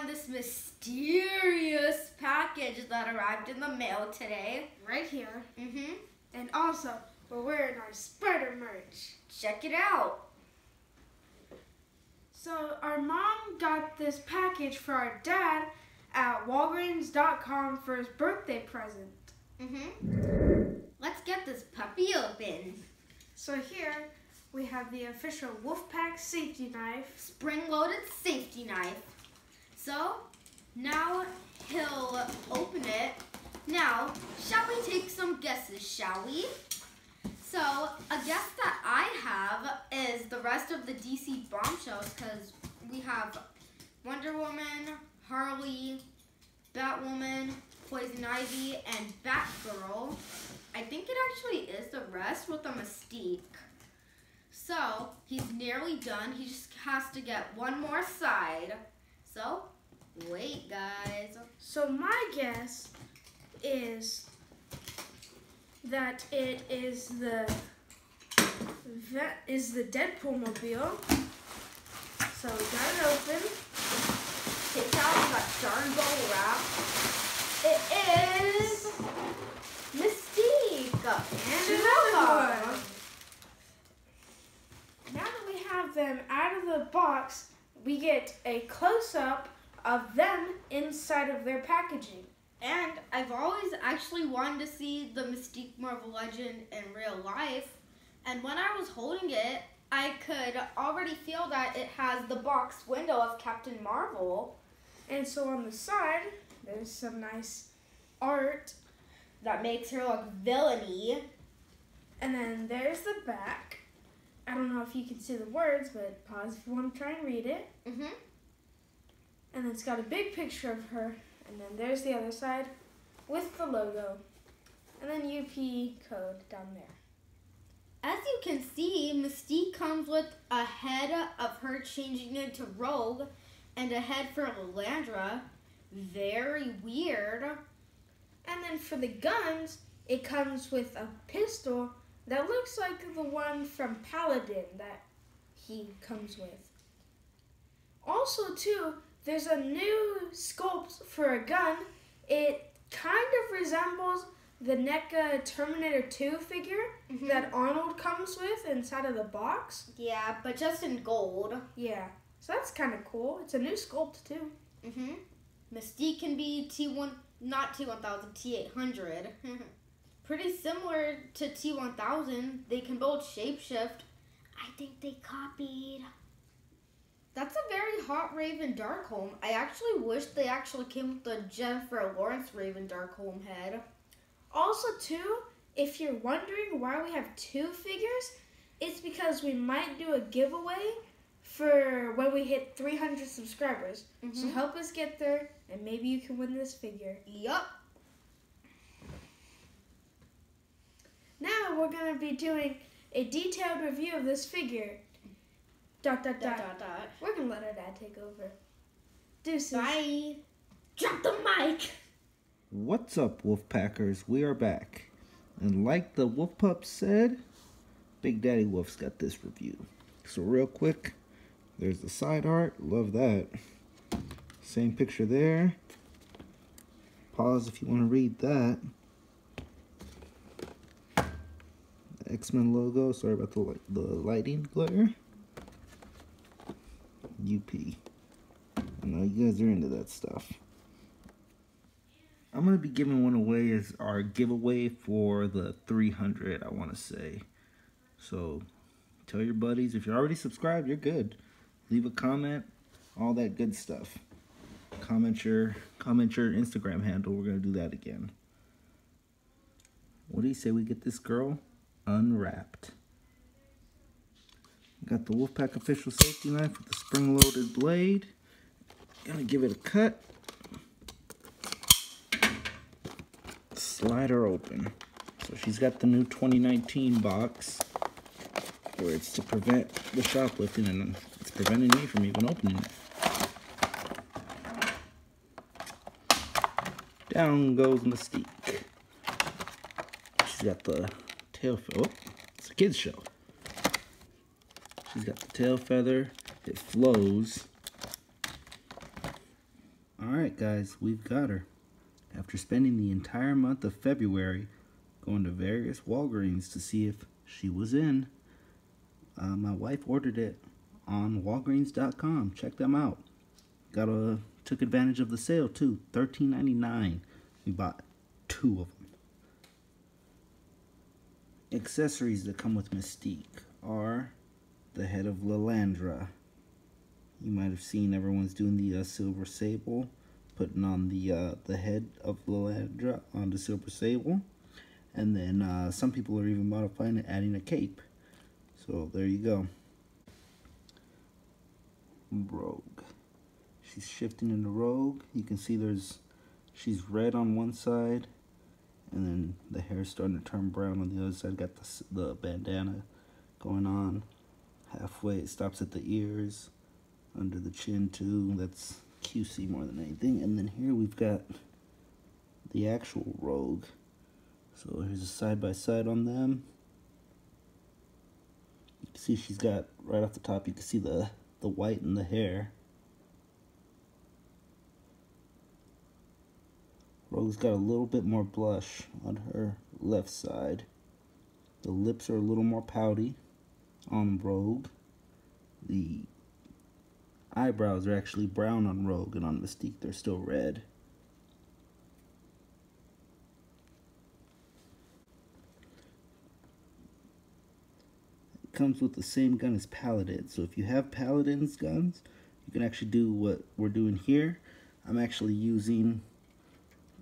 on this mysterious package that arrived in the mail today. Right here. Mm-hmm. And also, we're wearing our Spider merch. Check it out. So our mom got this package for our dad at Walgreens.com for his birthday present. Mm-hmm. Let's get this puppy open. So here we have the official Wolfpack safety knife. Spring-loaded safety knife. So, now he'll open it. Now, shall we take some guesses, shall we? So, a guess that I have is the rest of the DC bombshells because we have Wonder Woman, Harley, Batwoman, Poison Ivy, and Batgirl. I think it actually is the rest with the Mystique. So, he's nearly done. He just has to get one more side. So, wait, guys. So my guess is that it is the that is the Deadpool mobile. So we got it open. Take out that darn bubble wrap. It is Mystique. And one. Now that we have them out of the box, we get a close up of them inside of their packaging. And I've always actually wanted to see the Mystique Marvel Legend in real life. And when I was holding it, I could already feel that it has the box window of Captain Marvel. And so on the side, there's some nice art. That makes her look villainy. And then there's the back. I don't know if you can see the words, but pause if you want to try and read it. Mm-hmm. And it's got a big picture of her. And then there's the other side with the logo. And then UP code down there. As you can see, Mystique comes with a head of her changing into Rogue and a head for Landra. Very weird. And then for the guns, it comes with a pistol that looks like the one from Paladin that he comes with. Also, too, there's a new sculpt for a gun. It kind of resembles the NECA Terminator 2 figure Mhm. that Arnold comes with inside of the box. Yeah, but just in gold. Yeah, so that's kind of cool. It's a new sculpt, too. Mm-hmm. Mystique can be T1, not T1000, T800. Pretty similar to T1000. They can both shapeshift. I think they copied. That's a very hot Raven Darkholme. I actually wish they actually came with the Jennifer Lawrence Raven Darkholme head. Also, too, if you're wondering why we have two figures, it's because we might do a giveaway for when we hit 300 subscribers. So Mhm. help us get there, and maybe you can win this figure. Yup. Now we're gonna be doing a detailed review of this figure. Dot dot Dot, dot. dot, dot. We're gonna let our dad take over. Deuces. Bye. Drop the mic. What's up, Wolfpackers? We are back. And like the Wolf Pup said, Big Daddy Wolf's got this review. So, real quick, there's the side art. Love that. Same picture there. Pause if you want to read that. The X Men logo. Sorry about the, the lighting glare. UP. I know you guys are into that stuff. I'm gonna be giving one away as our giveaway for the 300. I want to say, so tell your buddies if you're already subscribed, you're good. Leave a comment, all that good stuff. Comment your comment your Instagram handle. We're gonna do that again. What do you say we get this girl unwrapped? Got the Wolfpack official safety knife with the spring-loaded blade. Gonna give it a cut. slide her open. So she's got the new 2019 box where it's to prevent the shoplifting and it's preventing me from even opening it. Down goes Mystique. She's got the tail feather. Oh, it's a kid's show. She's got the tail feather. It flows. Alright guys, we've got her. After spending the entire month of February going to various Walgreens to see if she was in, uh, my wife ordered it on Walgreens.com. Check them out. Got a took advantage of the sale too. $13.99. We bought two of them. Accessories that come with Mystique are the head of Lilandra. You might have seen everyone's doing the uh, Silver Sable, putting on the uh, the head of Lilandra on the Silver Sable. And then uh, some people are even modifying it, adding a cape. So there you go. Rogue. She's shifting into Rogue. You can see there's, she's red on one side, and then the hair's starting to turn brown on the other side. Got the, the bandana going on. Halfway, it stops at the ears, under the chin too. That's QC more than anything. And then here we've got the actual Rogue. So here's a side by side on them. You can see she's got right off the top. You can see the the white in the hair. Rogue's got a little bit more blush on her left side. The lips are a little more pouty on Rogue. The eyebrows are actually brown on Rogue, and on Mystique they're still red. comes with the same gun as Paladin. So if you have Paladin's guns, you can actually do what we're doing here. I'm actually using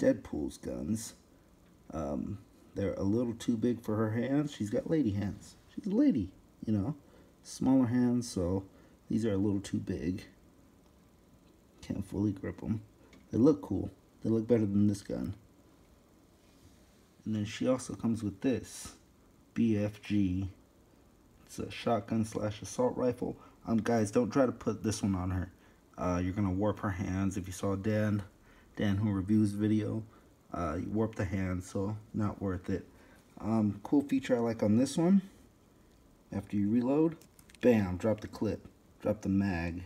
Deadpool's guns. Um, they're a little too big for her hands. She's got lady hands. She's a lady, you know. Smaller hands, so these are a little too big. Can't fully grip them. They look cool. They look better than this gun. And then she also comes with this BFG it's a shotgun slash assault rifle. Um, guys, don't try to put this one on her. Uh, you're gonna warp her hands. If you saw Dan, Dan who reviews video, uh, you warp the hand, so not worth it. Um, cool feature I like on this one. After you reload, bam, drop the clip, drop the mag,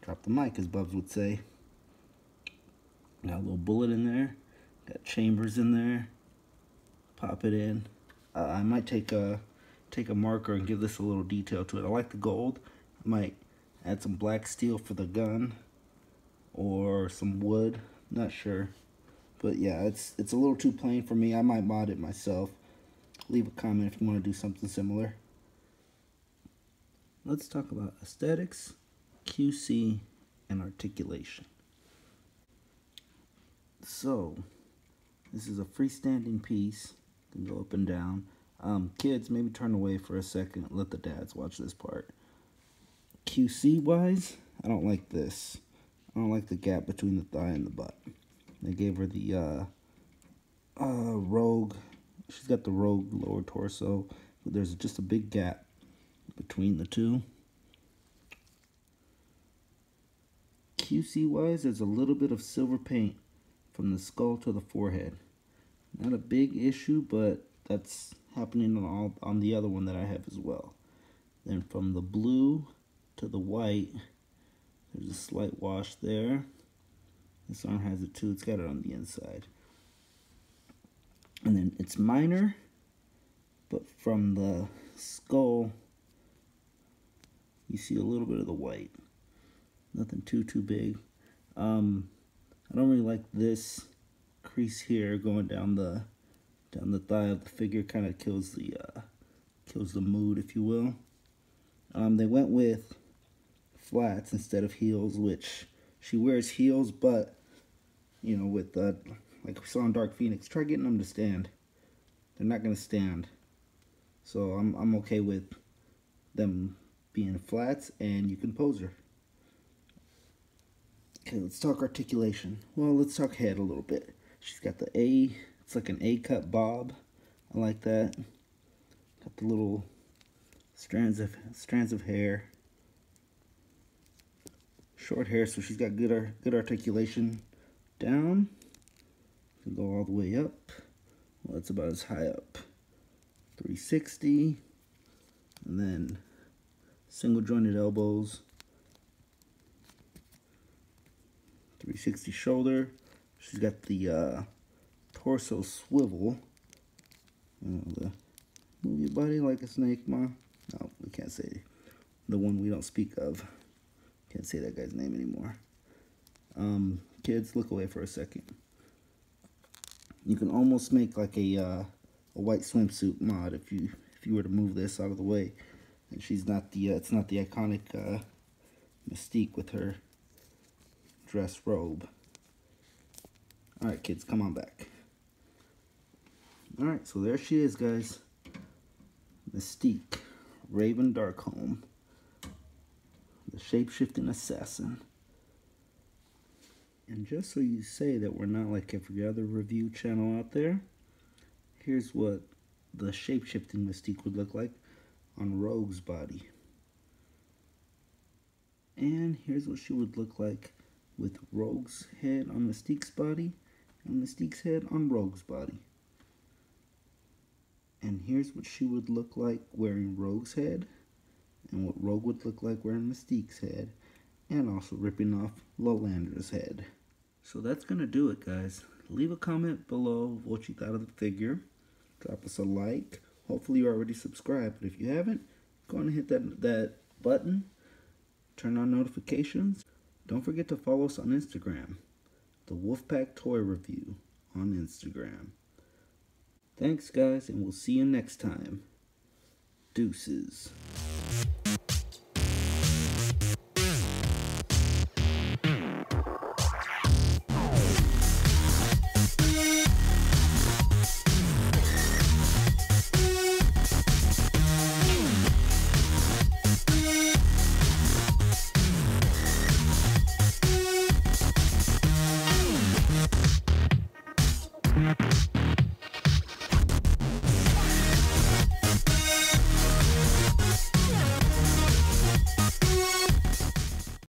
drop the mic, as Bubs would say. Got a little bullet in there, got chambers in there. Pop it in. Uh, I might take a take a marker and give this a little detail to it. I like the gold. I might add some black steel for the gun or some wood. Not sure. But yeah, it's it's a little too plain for me. I might mod it myself. Leave a comment if you want to do something similar. Let's talk about aesthetics, QC, and articulation. So, this is a freestanding piece. Can go up and down. Um, kids, maybe turn away for a second. Let the dads watch this part. QC wise, I don't like this. I don't like the gap between the thigh and the butt. They gave her the uh, uh, Rogue. She's got the Rogue lower torso. But there's just a big gap between the two. QC wise, there's a little bit of silver paint from the skull to the forehead. Not a big issue, but that's happening on all on the other one that I have as well. Then from the blue to the white, there's a slight wash there. This arm has it too. It's got it on the inside. And then it's minor, but from the skull, you see a little bit of the white. Nothing too, too big. Um, I don't really like this crease here going down the down the thigh of the figure kind of kills the uh, kills the mood if you will um, they went with flats instead of heels which she wears heels but you know with uh, like we saw in Dark Phoenix try getting them to stand they're not gonna stand so I'm, I'm okay with them being flats and you can pose her okay let's talk articulation well let's talk head a little bit she's got the A it's like an A-cut bob. I like that. Got the little strands of strands of hair. Short hair, so she's got good good articulation down. Can go all the way up. Well, that's about as high up. 360. And then single jointed elbows. 360 shoulder. She's got the uh, torso swivel. The move your body like a snake, ma. No, we can't say the one we don't speak of. Can't say that guy's name anymore. Um, kids, look away for a second. You can almost make like a uh, a white swimsuit mod if you if you were to move this out of the way. And she's not the uh, it's not the iconic uh, Mystique with her dress robe. All right, kids, come on back. All right, so there she is, guys. Mystique, Raven Darkholme, the shape-shifting assassin. And just so you say that we're not like every other review channel out there, here's what the shape-shifting Mystique would look like on Rogue's body. And here's what she would look like with Rogue's head on Mystique's body and Mystique's head on Rogue's body. And here's what she would look like wearing Rogue's head and what Rogue would look like wearing Mystique's head and also ripping off Lilandra's head. So that's going to do it, guys. Leave a comment below what you thought of the figure. Drop us a like. Hopefully you're already subscribed, but if you haven't, go and hit that, that button. Turn on notifications. Don't forget to follow us on Instagram. The Wolfpack Toy Review on Instagram. Thanks, guys, and we'll see you next time. Deuces.